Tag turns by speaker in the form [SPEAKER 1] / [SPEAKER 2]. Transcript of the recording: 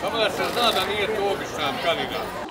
[SPEAKER 1] Samo da se zna da nije to običan kandidat.